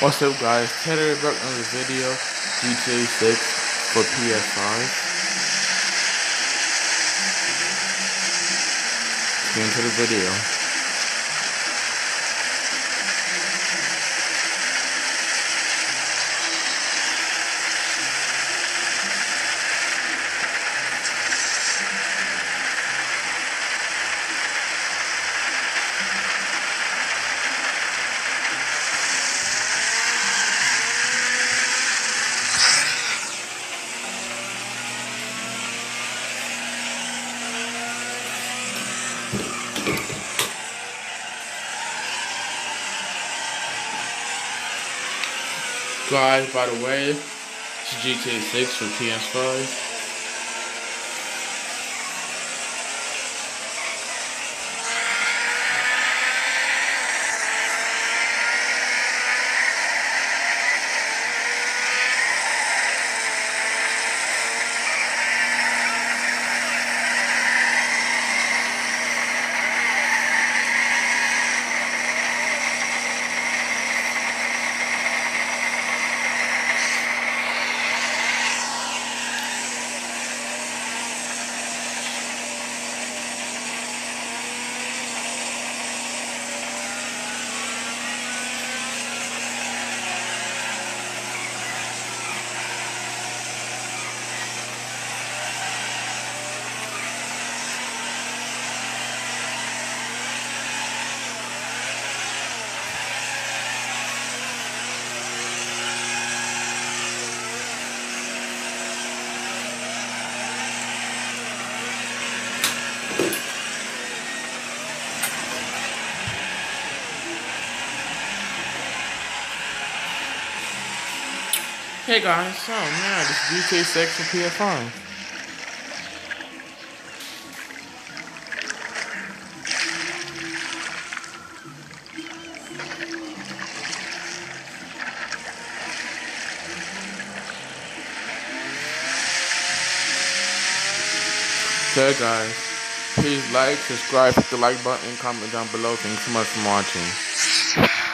What's up guys, Taylor back on the video, GTA 6 for PS5. Let's get into the video. Guys, by the way, it's GTA 6 for PS5. Hey guys, so now this GTA 6 for PS5. Okay guys, please like, subscribe, hit the like button, comment down below. Thanks so much for watching.